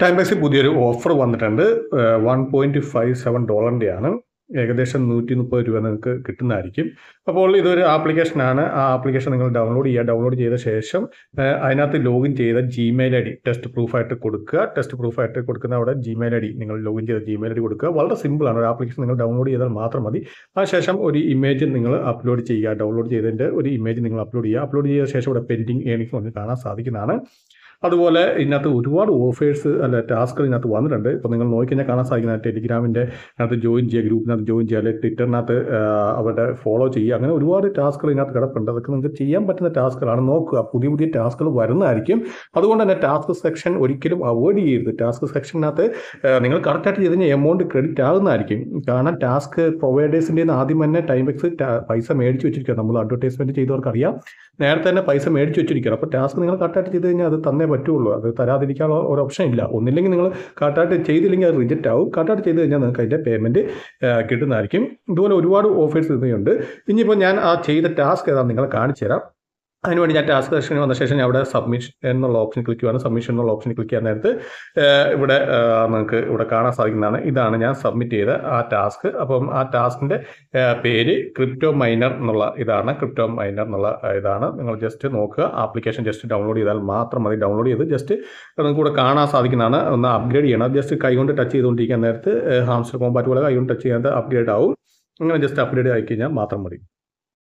Time ബൈസിൽ പുതിയൊരു offer വന്നിട്ടുണ്ട്. One point five seven ഡോളറിന്റെയാണ് ഏകദേശം നൂറ്റി മുപ്പത് രൂപ നിങ്ങൾക്ക് കിട്ടുന്നതായിരിക്കും. അപ്പോൾ ഇതൊരു ആപ്ലിക്കേഷനാണ്. ആ ആപ്ലിക്കേഷൻ നിങ്ങൾ ഡൗൺലോഡ് ചെയ്യുക. ഡൗൺലോഡ് ചെയ്ത ശേഷം അതിനകത്ത് ലോഗിൻ ചെയ്ത ജിമെയിൽ ഐ ഡി ടെസ്റ്റ് പ്രൂഫായിട്ട് കൊടുക്കുക. ടെസ്റ്റ് പ്രൂഫായിട്ട് കൊടുക്കുന്ന അവിടെ ജിമെയിൽ ഐ ഡി നിങ്ങൾ ലോഗിൻ ചെയ്ത ജിമെയിൽ ഐ ഡി കൊടുക്കുക. വളരെ സിമ്പിളാണ് ഒരു ആപ്ലിക്കേഷൻ നിങ്ങൾ ഡൗൺലോഡ് ചെയ്താൽ മാത്രം മതി. അതിനുശേഷം ഒരു ഇമേജ് നിങ്ങൾ അപ്ലോഡ് ചെയ്യുക. ഡൗൺലോഡ് ചെയ്തതിന്റെ ഒരു ഇമേജ് നിങ്ങൾ അപ്ലോഡ് ചെയ്യുക. അപ്ലോഡ് ചെയ്ത ശേഷം ഇവിടെ പെൻഡിങ് ഏണിങ്സ് നമുക്ക് കാണാൻ സാധിക്കുന്നതാണ്. അതുപോലെ ഇതിനകത്ത് ഒരുപാട് ഓഫേഴ്സ് അല്ല ടാസ്കുകൾ ഇതിനകത്ത് വന്നിട്ടുണ്ട്. ഇപ്പോൾ നിങ്ങൾ നോക്കിക്കഴിഞ്ഞാൽ കാണാൻ സാധിക്കുന്ന ടെലിഗ്രാമിന്റെ അകത്ത് ജോയിൻ ചെയ്യുക ഗ്രൂപ്പിനകത്ത് ജോയിൻ ചെയ്യുക അല്ലെങ്കിൽ ട്വിറ്ററിനകത്ത് അവരുടെ ഫോളോ ചെയ്യുക. അങ്ങനെ ഒരുപാട് ടാസ്കുകൾ ഇതിനകത്ത് കിടപ്പുണ്ട്. അതൊക്കെ നിങ്ങൾക്ക് ചെയ്യാൻ പറ്റുന്ന ടാസ്കുകളാണ് നോക്കുക. പുതിയ പുതിയ ടാസ്കുകൾ വരുന്നതായിരിക്കും. അതുകൊണ്ട് തന്നെ ടാസ്ക് സെക്ഷൻ ഒരിക്കലും അവോയ്ഡ് ചെയ്യരുത്. ടാസ്ക് സെക്ഷനകത്ത് നിങ്ങൾ കറക്റ്റായിട്ട് ചെയ്തതിന് എമൗണ്ട് ക്രെഡിറ്റ് ആകുന്നതായിരിക്കും. കാരണം ടാസ്ക് പ്രൊവൈഡേഴ്സിന്റെ ആദ്യം തന്നെ ടൈം എക്സ് പൈസ മേടിച്ച് വെച്ചിരിക്കുക. നമ്മൾ അഡ്വർടൈസ്മെന്റ് ചെയ്തവർക്കറിയാം. നേരത്തെ തന്നെ പൈസ മേടിച്ച് വെച്ചിരിക്കുക അപ്പോൾ ടാസ്ക് നിങ്ങൾ കറക്റ്റായിട്ട് ചെയ്ത് കഴിഞ്ഞാൽ അത് തന്നേ പറ്റുള്ളൂ. അത് തരാതിരിക്കാനുള്ള ഒരു ഓപ്ഷൻ ഇല്ല. ഒന്നില്ലെങ്കിൽ നിങ്ങൾ കറക്റ്റായിട്ട് ചെയ്തില്ലെങ്കിൽ അത് റിജക്റ്റ് ആവും. കറക്റ്റായിട്ട് ചെയ്ത് കഴിഞ്ഞാൽ നിങ്ങൾക്ക് അതിന്റെ പേയ്മെന്റ് കിട്ടുന്നതായിരിക്കും. ഇതുപോലെ ഒരുപാട് ഓഫേഴ്സ് ഇതുണ്ട്. ഇനിയിപ്പോൾ ഞാൻ ആ ചെയ്ത ടാസ്ക് ഏതാണെന്ന് നിങ്ങളെ കാണിച്ചു തരാം അതിനുവേണ്ടി ഞാൻ ടാസ്ക് സെക്ഷനിൽ വന്ന ശേഷം ഞാൻ ഇവിടെ സബ്മിഷൻ എന്നുള്ള ഓപ്ഷൻ ക്ലിക്ക് ചെയ്യുകയാണ് സബ്മിഷൻ എന്നുള്ള ഓപ്ഷൻ ക്ലിക്ക് ചെയ്യാൻ നേരത്ത് ഇവിടെ നിങ്ങൾക്ക് ഇവിടെ കാണാൻ സാധിക്കുന്നതാണ്. ഇതാണ് ഞാൻ സബ്മിറ്റ് ചെയ്ത ആ ടാസ്ക്. അപ്പം ആ ടാസ്കിന്റെ പേര് ക്രിപ്റ്റോ മൈനർ എന്നുള്ള ഇതാണ്. ക്രിപ്റ്റോ മൈനർ എന്നുള്ള ഇതാണ്. നിങ്ങൾ ജസ്റ്റ് നോക്കുക. ആപ്ലിക്കേഷൻ ജസ്റ്റ് ഡൗൺലോഡ് ചെയ്താൽ മാത്രം മതി. ഡൗൺലോഡ് ചെയ്ത് ജസ്റ്റ് നിങ്ങൾക്ക് ഇവിടെ കാണാൻ സാധിക്കുന്നതാണ്. ഒന്ന് അപ്ഗ്രേഡ് ചെയ്യണം. ജസ്റ്റ് കൈകൊണ്ട് ടച്ച് ചെയ്തുകൊണ്ടിരിക്കാൻ നേരത്ത് ഹാംസ്റ്റർ കോമ്പാറ്റ് പോലെ കൈകൊണ്ട് ടച്ച് ചെയ്യാൻ അപ്ഗ്രേഡ് ആവും. അങ്ങനെ ജസ്റ്റ് അപ്ഗ്രേഡ് ആയി കഴിഞ്ഞാൽ മാത്രം മതി.